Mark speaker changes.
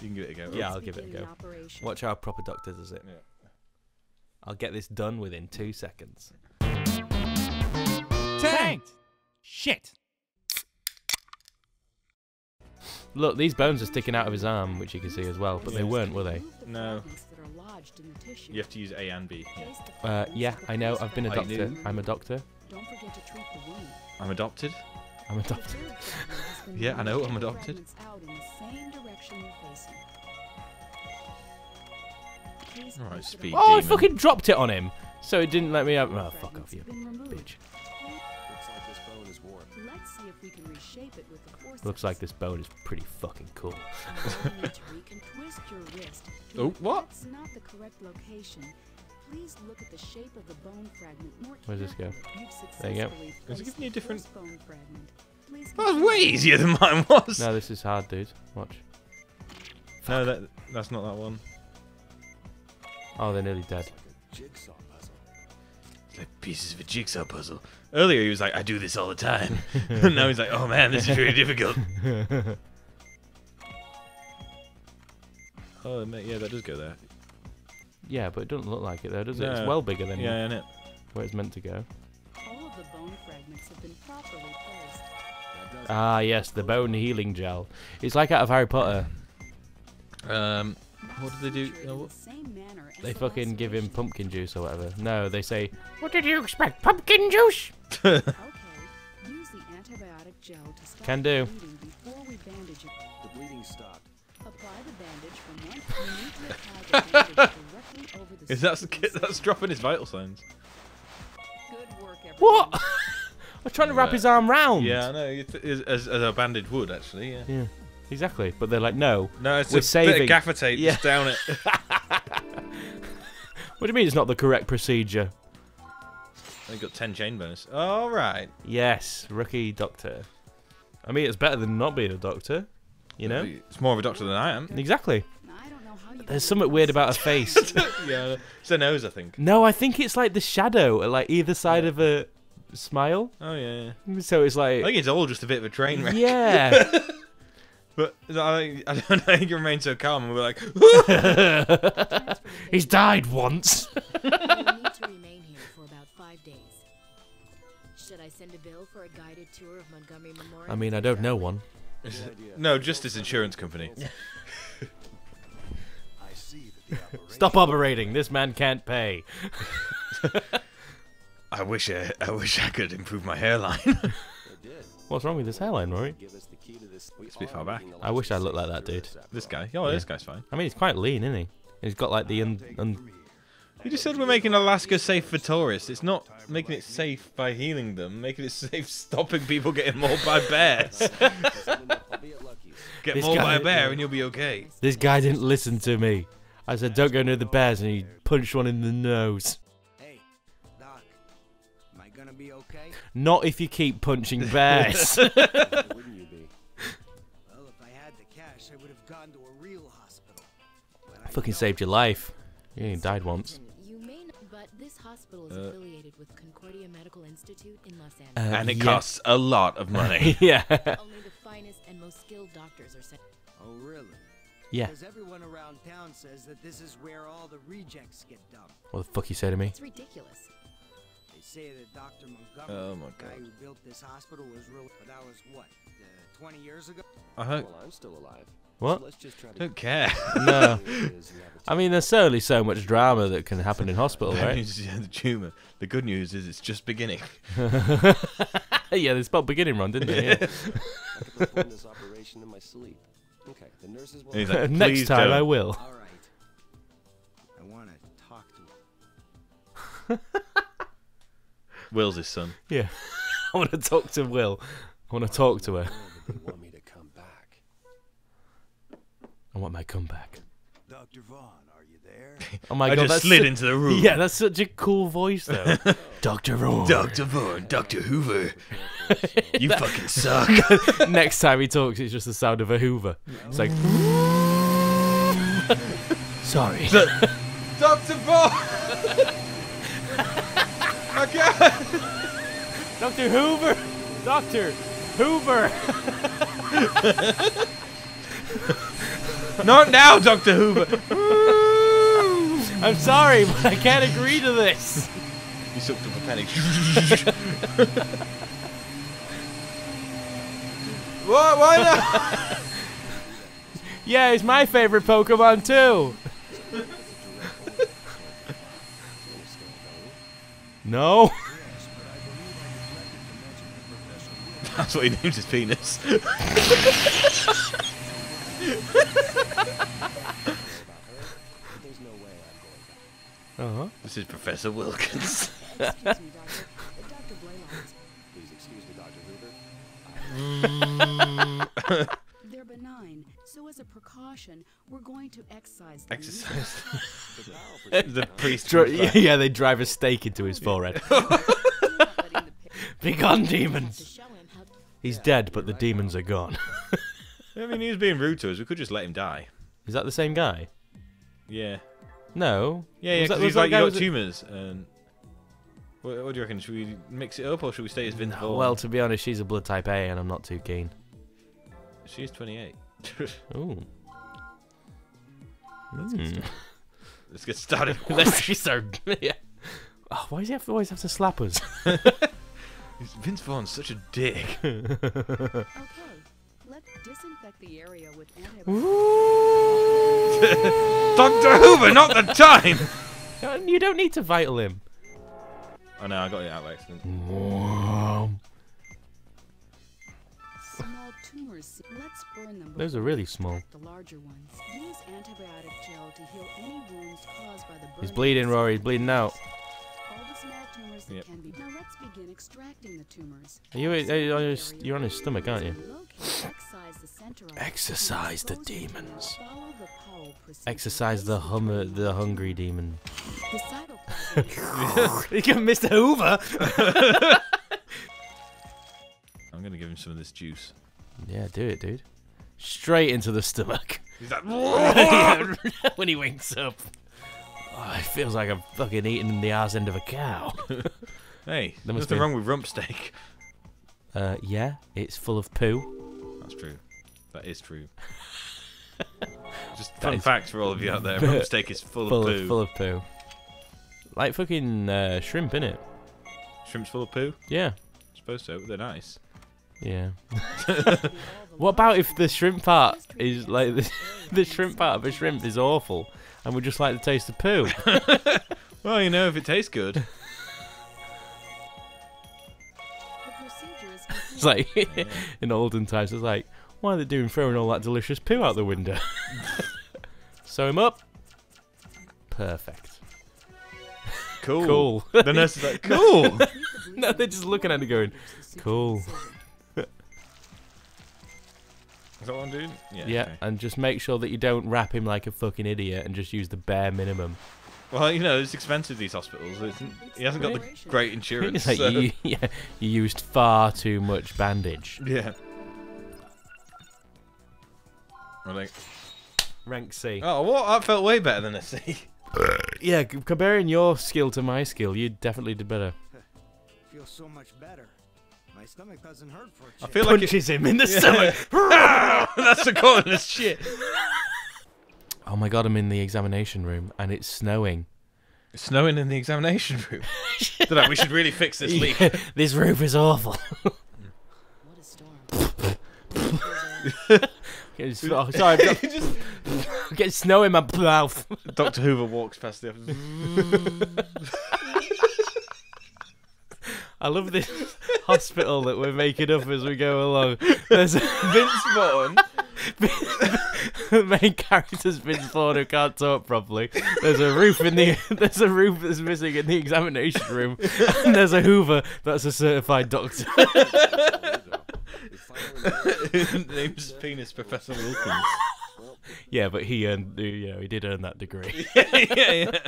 Speaker 1: You can give it a go.
Speaker 2: Yeah, I'll give it a go. Watch how a proper doctor does it.
Speaker 1: Yeah.
Speaker 2: I'll get this done within two seconds.
Speaker 3: Tanked! Shit!
Speaker 2: Look, these bones are sticking out of his arm, which you can see as well, but they weren't, were they?
Speaker 1: No. You have to use A and B. Yeah.
Speaker 2: Uh, yeah, I know. I've been a doctor. I'm a doctor.
Speaker 4: Don't forget to treat the wound.
Speaker 1: I'm adopted.
Speaker 2: I'm a doctor.
Speaker 1: Yeah, I know, I'm adopted.
Speaker 4: Out in the same direction you're facing. Please
Speaker 1: Alright, speed.
Speaker 4: on-
Speaker 2: Oh, I fucking dropped it on him, so it didn't let me have. Oh, fuck off, you bitch.
Speaker 5: Looks like this bone is warped.
Speaker 4: Let's see if we can reshape it with the forceps.
Speaker 2: Looks like this bone is pretty fucking cool.
Speaker 4: Allow me to recon- twist your wrist.
Speaker 1: Oh, what?
Speaker 4: That's not the correct location. Please look at the shape of the bone fragment more
Speaker 2: Where's this go? There you go.
Speaker 4: successfully
Speaker 1: Is it
Speaker 4: placed
Speaker 1: giving you
Speaker 4: the
Speaker 1: different-
Speaker 4: first bone fragment.
Speaker 1: That was way easier than mine was.
Speaker 2: No, this is hard, dude. Watch.
Speaker 1: No, that that's not that one.
Speaker 2: Oh, they're nearly dead.
Speaker 5: Like a jigsaw puzzle.
Speaker 1: It's like pieces of a jigsaw puzzle. Earlier he was like, I do this all the time. now he's like, oh man, this is very difficult. Oh, mate, yeah, that does go there.
Speaker 2: Yeah, but it doesn't look like it though, does it? It's well bigger than
Speaker 1: Yeah, innit?
Speaker 2: where it's meant to go.
Speaker 4: All of the bone fragments have been properly placed.
Speaker 2: Ah, yes, the bone healing gel. It's like out of Harry Potter.
Speaker 1: Um, What do they do?
Speaker 4: Treated
Speaker 1: Uh, what-
Speaker 4: the same manner as
Speaker 2: They fucking give him pumpkin juice or whatever. No, they say, What did you expect? Pumpkin juice?
Speaker 4: Okay, use the antibiotic gel to stop
Speaker 2: Can
Speaker 4: the
Speaker 2: do.
Speaker 4: Bleeding before we bandage it.
Speaker 5: the bleeding.
Speaker 4: Apply the bandage from one. You need to apply the bandage directly over the
Speaker 1: Is that that's dropping his vital signs?
Speaker 4: Good work.
Speaker 2: What? I was trying to wrap his arm round.
Speaker 1: Yeah, I know. As, as, as a bandage would actually. Yeah.
Speaker 2: Yeah, exactly. But they're like, No.
Speaker 1: No, it's
Speaker 2: We're
Speaker 1: a bit
Speaker 2: saving-
Speaker 1: of gaffer tape
Speaker 2: Yeah.
Speaker 1: just down it.
Speaker 2: What do you mean it's not the correct procedure?
Speaker 1: they got ten chain bonus. All right.
Speaker 2: Yes, rookie doctor. I mean, it's better than not being a doctor. You know?
Speaker 1: It's more of a doctor than I am.
Speaker 2: Exactly.
Speaker 4: I don't know how you
Speaker 2: There's
Speaker 4: got
Speaker 2: something weird about her face.
Speaker 1: yeah, it's a nose, I think.
Speaker 2: no, I think it's like the shadow at like either side of a smile.
Speaker 1: Oh yeah. yeah.
Speaker 2: So it's like I
Speaker 1: think it's all just a bit of a train wreck.
Speaker 2: yeah.
Speaker 1: But I think I don't know. I think it remained so calm, and we're like,
Speaker 2: He's died once.
Speaker 6: You need to remain here for about five days. Should I send a bill for a guided tour of Montgomery Memorial?
Speaker 2: I mean, I don't know one.
Speaker 5: Good idea.
Speaker 1: no, just his insurance company.
Speaker 5: I see that the
Speaker 2: Stop operating. This man can't pay.
Speaker 1: I wish I, I wish I could improve my hairline.
Speaker 2: What's wrong with this hairline, Rory?
Speaker 5: Give us the key to this. We
Speaker 1: It's a bit far back.
Speaker 2: I wish I looked like that dude.
Speaker 1: this guy. Oh,
Speaker 2: Yeah.
Speaker 1: this guy's fine.
Speaker 2: I mean, he's quite lean, isn't he? He's got like the un, un
Speaker 1: You just said we're making Alaska safe for tourists. It's not making it safe by healing them, making it safe stopping people getting mauled by bears.
Speaker 5: I'll be at Lucky's.
Speaker 1: Get
Speaker 2: This
Speaker 1: mauled by
Speaker 2: guy-
Speaker 1: a bear and you'll be okay.
Speaker 2: This guy didn't listen to me. I said, don't go near the bears, and he punched one in the nose.
Speaker 7: Hey, Doc, am I gonna be okay?
Speaker 2: Not if you keep punching bears.
Speaker 5: Wouldn't you be?
Speaker 7: Well, if I had the cash, I would have gone to a real hospital. I
Speaker 2: Fucking saved your life. You only died once.
Speaker 6: Hospital is
Speaker 1: Uh.
Speaker 6: affiliated with Concordia Medical Institute in Los
Speaker 2: Uh,
Speaker 6: Angeles.
Speaker 1: And it
Speaker 2: yeah.
Speaker 1: costs a lot of money.
Speaker 2: yeah.
Speaker 6: Only the finest and most skilled doctors are sent.
Speaker 7: Oh, really?
Speaker 2: yeah.
Speaker 7: Because everyone around town says that this is where all the rejects get dumped.
Speaker 2: What the fuck you say to me?
Speaker 6: It's ridiculous.
Speaker 7: They say that Dr. Montgomery,
Speaker 1: Oh my
Speaker 7: the guy
Speaker 1: God.
Speaker 7: who built this hospital, was real. But that was what, uh, 20 years ago?
Speaker 1: Uh huh.
Speaker 5: Well, I'm still alive.
Speaker 2: What?
Speaker 5: So let's just try
Speaker 1: don't care.
Speaker 2: No.
Speaker 5: It is you have a
Speaker 2: I mean, there's certainly so much drama that can happen in hospital,
Speaker 1: Bad
Speaker 2: right?
Speaker 1: news is the tumor. The good news is it's just beginning.
Speaker 2: yeah, they spelled beginning wrong, didn't they? Yeah.
Speaker 5: I could perform this operation in my sleep. Okay, the nurses will.
Speaker 1: Like,
Speaker 2: Next
Speaker 1: "Please
Speaker 2: time I
Speaker 1: don't."
Speaker 2: will.
Speaker 7: All right. I want to talk to him.
Speaker 1: Will's his son.
Speaker 2: Yeah. I want to talk to Will. I want to talk to her.
Speaker 5: Oh, They want me to come back.
Speaker 2: I want my comeback.
Speaker 7: Dr. Vaughn, are you there?
Speaker 2: Oh my
Speaker 1: I
Speaker 2: god, I
Speaker 1: just
Speaker 2: that's
Speaker 1: slid
Speaker 2: su-
Speaker 1: into the room.
Speaker 2: Yeah, that's such a cool voice, though. Doctor Vaughn.
Speaker 1: Dr. Vaughn, Dr. Hoover. You fucking suck.
Speaker 2: Next time he talks, it's just the sound of a Hoover. It's like. Sorry.
Speaker 1: Dr. Vaughn! My God!
Speaker 2: Doctor Hoover. Doctor Hoover.
Speaker 1: Not now, Doctor Hoover.
Speaker 2: I'm sorry, but I can't agree to this.
Speaker 1: You sucked up a penny. what? Why not?
Speaker 2: Yeah, he's my favorite Pokemon too. No.
Speaker 1: That's what he names his penis.
Speaker 5: There's no way I'm going back.
Speaker 2: Uh huh.
Speaker 1: This is Professor Wilkins.
Speaker 4: Excuse me, Doctor. Dr.
Speaker 5: Please excuse me, Dr. Hoover.
Speaker 4: They're benign, so as a precaution, we're going to excise them.
Speaker 1: Exercise.
Speaker 5: The valve was
Speaker 1: the priest.
Speaker 2: Dri- yeah, they drive a stake into his forehead. Begone,
Speaker 6: To
Speaker 2: demons!
Speaker 6: show him how
Speaker 2: He's dead, but the demons are gone.
Speaker 1: I mean, he was being rude to us. We could just let him die.
Speaker 2: Is that the same guy?
Speaker 1: Yeah.
Speaker 2: No.
Speaker 1: Yeah, yeah. Because he's like, you got tumours, and what, what do you reckon? Should we mix it up, or should we stay as Vince?
Speaker 2: Well, to be honest, she's a blood type A, and I'm not too keen.
Speaker 1: she's 28.
Speaker 2: Ooh. Hmm.
Speaker 1: Let's get started.
Speaker 2: Let's see, sir. yeah. Oh, why does he have to always have to slap us?
Speaker 1: Vince Vaughn's such a dick.
Speaker 4: Okay, let's disinfect the area with antibiotics.
Speaker 1: Doctor Hoover, not the time.
Speaker 2: you don't need to vital him.
Speaker 1: Oh no, I got it out by accident.
Speaker 4: Small tumors. Let's burn them.
Speaker 2: Those are really small.
Speaker 4: extract The larger ones. Use antibiotic gel to heal any wounds caused by the
Speaker 2: He's bleeding, Rory. He's bleeding out.
Speaker 1: Yep.
Speaker 4: can be. Now let's begin extracting the tumors.
Speaker 2: Are you, are you on your, you're on his stomach, aren't you?
Speaker 4: tumors are located. Excise the center of it.
Speaker 2: Exercise the
Speaker 4: Dispose of them.
Speaker 2: demons.
Speaker 4: Follow the Powell procedure.
Speaker 2: Exercise the
Speaker 4: Place
Speaker 2: hummer, the hungry demon.
Speaker 4: The cytoplasm is
Speaker 2: you can Mr. Hoover.
Speaker 1: I'm gonna give him some of this juice.
Speaker 2: yeah, do it, dude. Straight into the stomach.
Speaker 1: He's like,
Speaker 2: when he wakes up. Oh, it feels like I'm fucking eating the ass end of a cow.
Speaker 1: hey,
Speaker 2: There
Speaker 1: nothing
Speaker 2: be-
Speaker 1: wrong with rump steak.
Speaker 2: Uh, yeah, it's full of poo.
Speaker 1: That's true. That is true. Just
Speaker 2: That
Speaker 1: fun facts for all of you out there. Rump steak is full,
Speaker 2: Full
Speaker 1: of
Speaker 2: of,
Speaker 1: poo.
Speaker 2: full of poo. Like fucking uh, shrimp, innit?
Speaker 1: Shrimp's full of poo.
Speaker 2: Yeah.
Speaker 1: Suppose so. They're nice.
Speaker 2: Yeah. what about if the shrimp part is like the, the shrimp part of a shrimp is awful and we just like the taste of poo?
Speaker 1: Well, you know, if it tastes good.
Speaker 4: The procedure is
Speaker 2: It's like in olden times, it's like, why are they doing throwing all that delicious poo out the window? Sew him up. Perfect.
Speaker 1: Cool.
Speaker 2: Cool.
Speaker 1: The nurse is like, cool.
Speaker 2: no, they're just looking at it going, cool.
Speaker 1: Is that what I'm doing? Yeah.
Speaker 2: Yeah,
Speaker 1: okay.
Speaker 2: and just make sure that you don't wrap him like a fucking idiot and just use the bare minimum.
Speaker 1: Well, you know, it's expensive these hospitals. It's, he hasn't got the great insurance.
Speaker 2: It's like
Speaker 1: so-
Speaker 2: you, yeah, you used far too much bandage.
Speaker 1: Yeah. We're
Speaker 2: Rank C.
Speaker 1: oh, what? That felt way better than a C.
Speaker 2: Yeah, comparing your skill to my skill, you definitely did better.
Speaker 7: Feels so much better. My stomach doesn't hurt for a
Speaker 1: I feel like it,
Speaker 2: Punches him in the stomach.
Speaker 1: that's the calling us shit.
Speaker 2: Oh my god, I'm in the examination room and it's snowing.
Speaker 1: It's snowing in the examination room. They're like, we should really fix this leak.
Speaker 2: this roof is awful.
Speaker 6: what a storm.
Speaker 2: It's- oh, sorry, I'm
Speaker 1: Just-
Speaker 2: getting snow in my mouth.
Speaker 1: Dr. Hoover walks past the office.
Speaker 2: I love this hospital that we're making up as we go along. There's a,
Speaker 1: Vince Vaughn.
Speaker 2: the main character's Vince Vaughn who can't talk properly. There's a roof in the there's a roof that's missing in the examination room, and there's a Hoover that's a certified doctor.
Speaker 1: Name's penis Professor Wilkins.
Speaker 2: yeah, but he earned you know he did earn that degree.
Speaker 1: yeah, yeah.